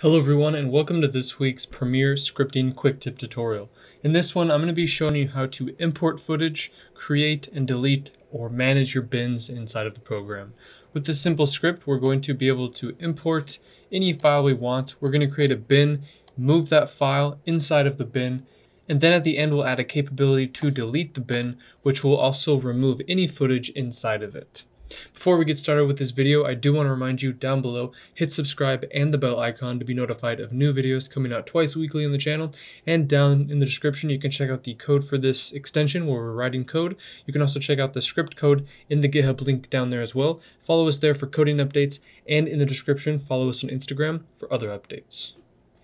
Hello everyone and welcome to this week's Premiere Scripting Quick Tip tutorial. In this one I'm going to be showing you how to import footage, create and delete or manage your bins inside of the program. With this simple script we're going to be able to import any file we want. We're going to create a bin, move that file inside of the bin, and then at the end we'll add a capability to delete the bin which will also remove any footage inside of it. Before we get started with this video, I do want to remind you down below, hit subscribe and the bell icon to be notified of new videos coming out twice weekly on the channel. And down in the description, you can check out the code for this extension where we're writing code. You can also check out the script code in the GitHub link down there as well. Follow us there for coding updates, and in the description, follow us on Instagram for other updates.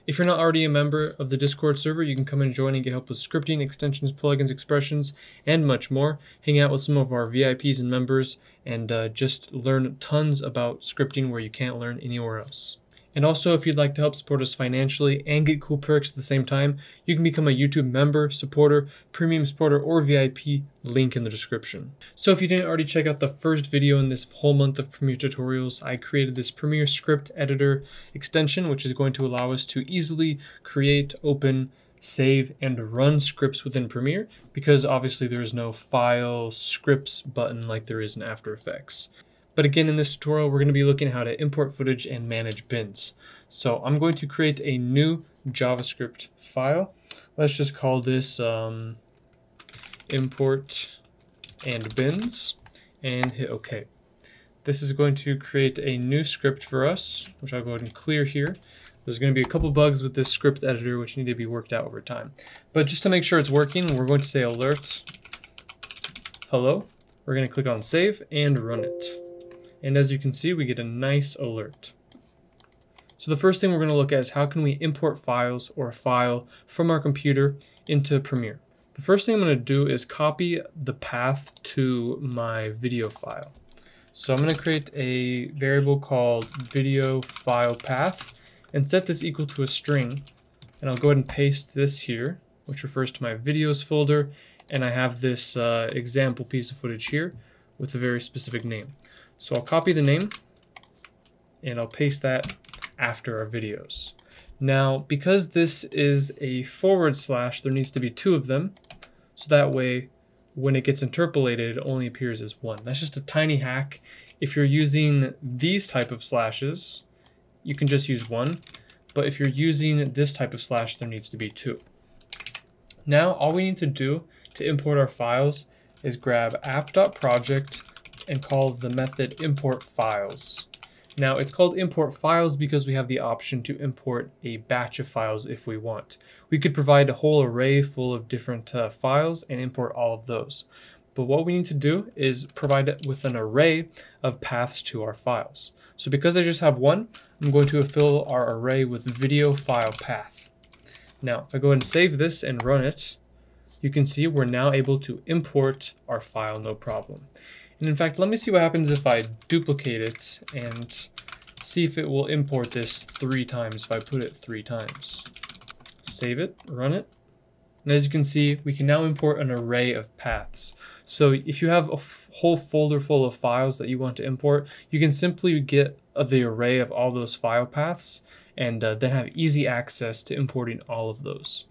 If you're not already a member of the Discord server, you can come and join and get help with scripting, extensions, plugins, expressions, and much more. Hang out with some of our VIPs and members and uh, just learn tons about scripting where you can't learn anywhere else. And also, if you'd like to help support us financially and get cool perks at the same time, you can become a YouTube member, supporter, premium supporter, or VIP, link in the description. So if you didn't already check out the first video in this whole month of Premiere tutorials, I created this Premiere Script Editor extension, which is going to allow us to easily create, open, save, and run scripts within Premiere, because obviously there is no File, Scripts button like there is in After Effects. But again, in this tutorial, we're going to be looking at how to import footage and manage bins. So I'm going to create a new JavaScript file. Let's just call this um, import and bins and hit OK. This is going to create a new script for us, which I'll go ahead and clear here. There's going to be a couple bugs with this script editor which need to be worked out over time. But just to make sure it's working, we're going to say alert hello. We're going to click on save and run it. And as you can see, we get a nice alert. So the first thing we're going to look at is how can we import files or a file from our computer into Premiere. The first thing I'm going to do is copy the path to my video file. So I'm going to create a variable called video file path and set this equal to a string. And I'll go ahead and paste this here, which refers to my videos folder. And I have this uh, example piece of footage here with a very specific name. So I'll copy the name and I'll paste that after our videos. Now, because this is a forward slash, there needs to be two of them. So that way, when it gets interpolated, it only appears as one. That's just a tiny hack. If you're using these type of slashes, you can just use one. But if you're using this type of slash, there needs to be two. Now, all we need to do to import our files is grab app.project and call the method import files. Now it's called import files because we have the option to import a batch of files if we want. We could provide a whole array full of different uh, files and import all of those. But what we need to do is provide it with an array of paths to our files. So because I just have one, I'm going to fill our array with video file path. Now, if I go ahead and save this and run it, you can see we're now able to import our file no problem. And in fact, let me see what happens if I duplicate it and see if it will import this three times if I put it three times. Save it, run it. And as you can see, we can now import an array of paths. So if you have a whole folder full of files that you want to import, you can simply get the array of all those file paths and uh, then have easy access to importing all of those.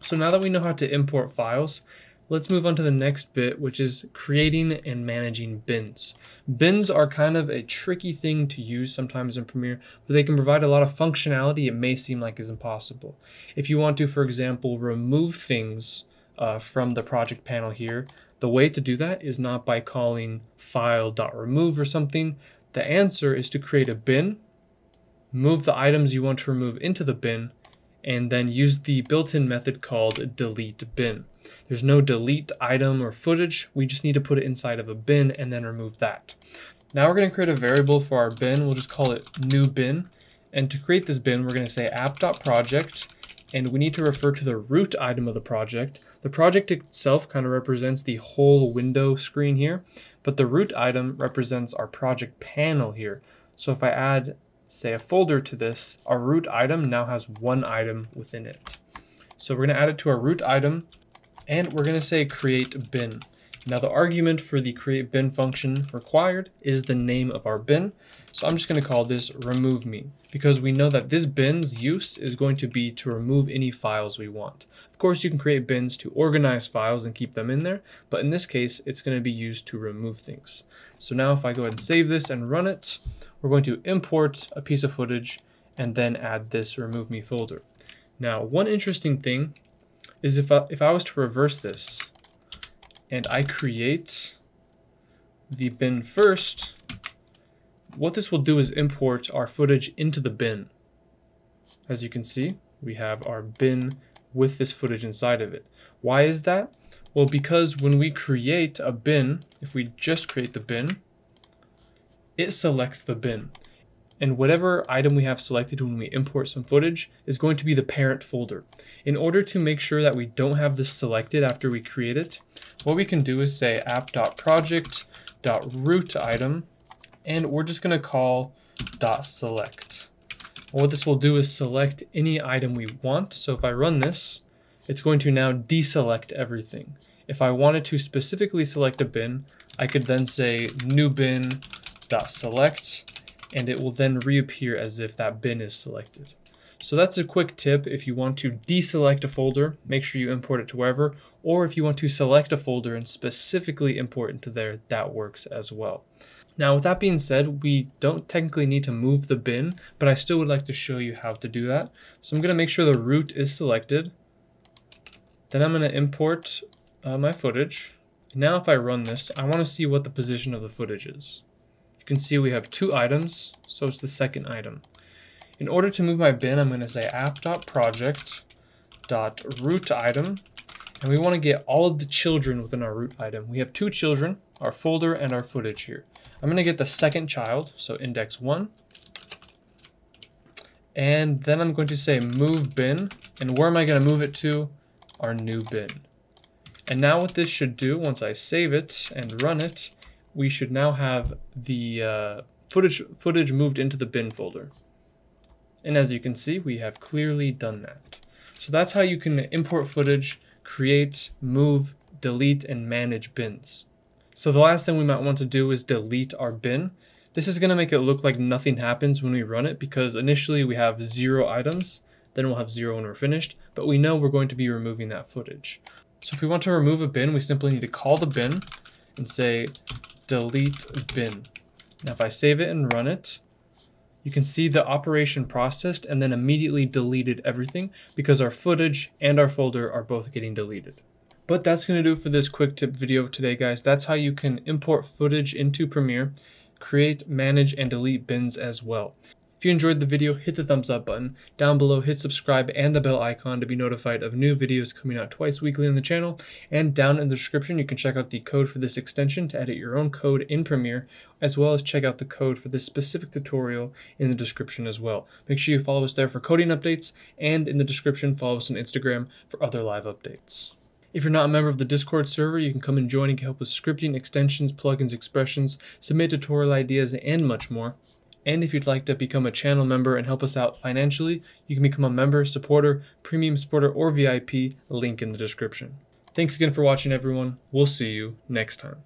So now that we know how to import files, Let's move on to the next bit, which is creating and managing bins. Bins are kind of a tricky thing to use sometimes in Premiere, but they can provide a lot of functionality it may seem like is impossible. If you want to, for example, remove things uh, from the project panel here, the way to do that is not by calling file.remove or something. The answer is to create a bin, move the items you want to remove into the bin, and then use the built-in method called delete bin. There's no delete item or footage. We just need to put it inside of a bin and then remove that. Now we're going to create a variable for our bin. We'll just call it new bin. And to create this bin, we're going to say app.project and we need to refer to the root item of the project. The project itself kind of represents the whole window screen here, but the root item represents our project panel here. So if I add say a folder to this, our root item now has one item within it. So we're going to add it to our root item and we're going to say create bin. Now the argument for the create bin function required is the name of our bin. So I'm just going to call this remove me because we know that this bin's use is going to be to remove any files we want. Of course, you can create bins to organize files and keep them in there, but in this case, it's going to be used to remove things. So now if I go ahead and save this and run it, we're going to import a piece of footage and then add this remove me folder. Now, one interesting thing is if I, if I was to reverse this and I create the bin first, what this will do is import our footage into the bin. As you can see, we have our bin with this footage inside of it. Why is that? Well, because when we create a bin, if we just create the bin, it selects the bin. And whatever item we have selected when we import some footage is going to be the parent folder. In order to make sure that we don't have this selected after we create it, what we can do is say app.project.root item and we're just going to call select. What this will do is select any item we want. So if I run this, it's going to now deselect everything. If I wanted to specifically select a bin, I could then say new bin dot select, and it will then reappear as if that bin is selected. So that's a quick tip if you want to deselect a folder, make sure you import it to wherever, or if you want to select a folder and specifically import into there, that works as well. Now with that being said, we don't technically need to move the bin, but I still would like to show you how to do that. So I'm going to make sure the root is selected. Then I'm going to import uh, my footage. Now if I run this, I want to see what the position of the footage is. You can see we have two items, so it's the second item. In order to move my bin, I'm going to say app.project.root item, and we want to get all of the children within our root item. We have two children, our folder and our footage here. I'm going to get the second child, so index 1. And then I'm going to say move bin. And where am I going to move it to? Our new bin. And now what this should do, once I save it and run it, we should now have the uh, footage, footage moved into the bin folder. And as you can see, we have clearly done that. So that's how you can import footage, create, move, delete, and manage bins. So the last thing we might want to do is delete our bin. This is going to make it look like nothing happens when we run it because initially we have zero items, then we'll have zero when we're finished, but we know we're going to be removing that footage. So if we want to remove a bin, we simply need to call the bin and say delete bin. Now if I save it and run it, you can see the operation processed and then immediately deleted everything because our footage and our folder are both getting deleted. But that's going to do for this quick tip video today, guys. That's how you can import footage into Premiere, create, manage, and delete bins as well. If you enjoyed the video, hit the thumbs up button. Down below, hit subscribe and the bell icon to be notified of new videos coming out twice weekly on the channel. And down in the description, you can check out the code for this extension to edit your own code in Premiere, as well as check out the code for this specific tutorial in the description as well. Make sure you follow us there for coding updates, and in the description, follow us on Instagram for other live updates. If you're not a member of the Discord server, you can come and join and help with scripting, extensions, plugins, expressions, submit tutorial ideas, and much more. And if you'd like to become a channel member and help us out financially, you can become a member, supporter, premium supporter, or VIP, link in the description. Thanks again for watching everyone. We'll see you next time.